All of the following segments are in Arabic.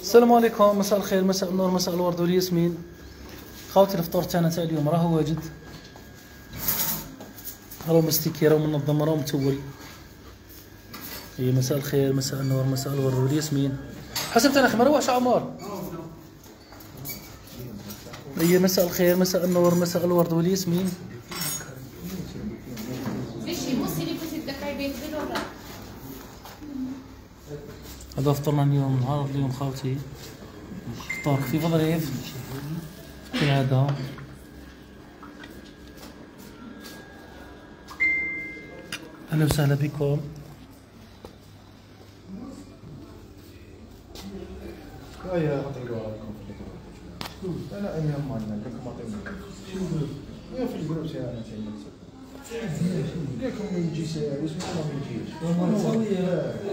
السلام عليكم مساء الخير مساء النور مساء الورد والياسمين خوتي الفطور تاعنا تاع اليوم راه واجد راهو مستيكي راهو منظم راهو متول هي مساء الخير مساء النور مساء الورد والياسمين حسبت أنا خمر واش عمار هي مساء الخير مساء النور مساء الورد والياسمين ماشي بالورا هذا فطرنا اليوم نهار اليوم خاوتي. فطور خفيف ظريف كالعادة أهلا وسهلا بكم. هيا غنطيقوا عليكم في الجروب أنا أيام ما عندنا لكم يا في الجروب من نجيبوا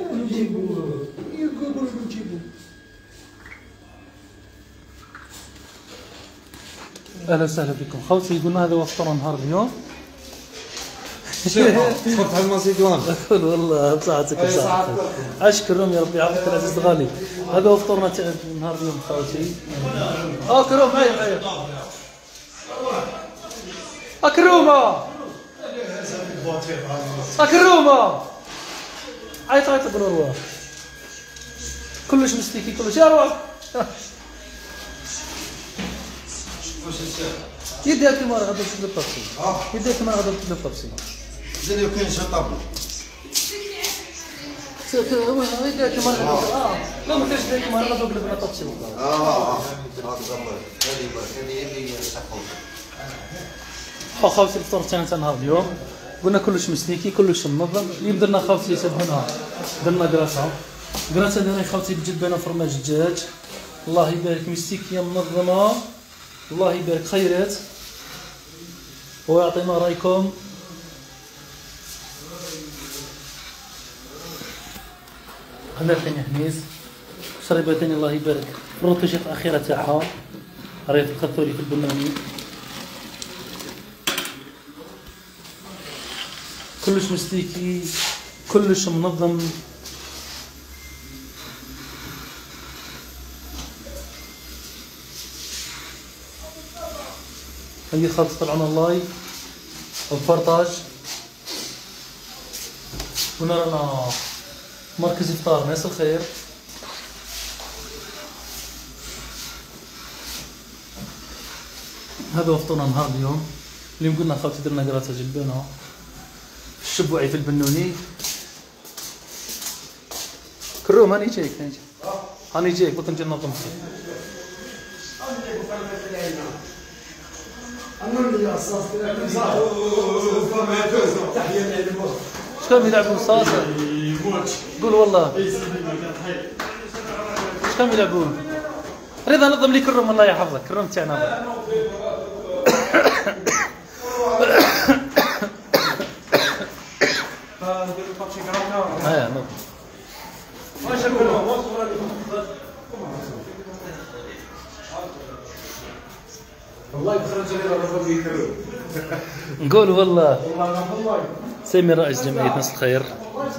أهلا وسهلا بكم خوتي قلنا هذا هو فطور نهار اليوم. صرت على الماسيدوان والله بصحتك بصحتك أشكرهم يا ربي يعطيك العزيز الغالي. هذا هو فطورنا تاع نهار اليوم خوتي. آه كروم معايا معايا اكرومه اكرومه عيط عيط قول روح كلش مستيكي كلش. يا روح يديها كيما راه غادي تشرب الطبسي. يديها كيما غادي تشرب الطبسي. زين لو كاين شي طابلو يديها كيما راه آه. لا ما يديها كيما راه غادي تقلب لنا الطبسي. آه آه هذه صحوا خو خاوتي الفطور تاعنا تاع نهار اليوم. قلنا كلش مسنيكي كلش منظم. اللي درنا خاوتي سبحنا درنا كراسه كراسه دايره خاوتي بجبانه فرماج الدجاج الله يبارك مستيكية منظمة. الله يبارك خيرات. ويعطينا رأيكم. هذا ثاني حميز شريبه ثاني الله يبارك. الروتوشيط الأخيرة تاعها. ريت القثوري في البناني. كلش مستيكي كلش منظم. هي خالص طلعنا اللايف والبارتاج هنا رانا مركز إفطار ناس الخير هذا هو فطورنا نهار اليوم. اليوم قلنا خالتي درنا قراصه جلبانه الشبوعي في البنوني. كروم هاني جايك هاني جايك. هاني جايك شكون يلعبون صاصة قول والله. شكون يلعبون رضا نظم لي كرم الله يحفظك كرم تاعنا آه والله راه نقول والله. سامي رئيس جمعية ناس الخير.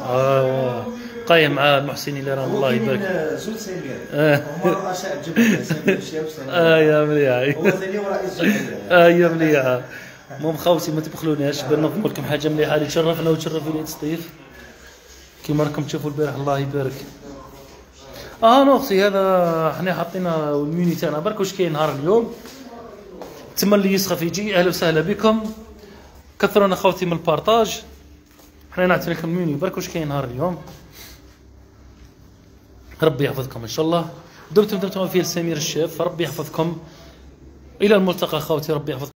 آه قايم مع المحسنين اللي راهم الله يبارك. زوج سمير آه. هو رؤساء الجمعيه سمير الشيخ آه يا مليح. هو ثاني ورئيس جمعية. آه يا مليحة المهم خوتي ما تبخلوناش باه ننظم لكم حاجة مليحة. اللي تشرفنا وتشرف ولاية سطيف كيما راكم تشوفوا البارح الله يبارك. آه non أختي هذا حنا حاطين الميني تاعنا برك واش كاين نهار اليوم؟ تما اللي يسخف يجي أهلا وسهلا بكم. كثرونا خوتي من البارطاج. حنا نعطي لكم الميني برك واش كاين نهار اليوم؟ ربي يحفظكم إن شاء الله. دمتم دمتم في سمير الشيف ربي يحفظكم. إلى الملتقى خوتي ربي يحفظكم.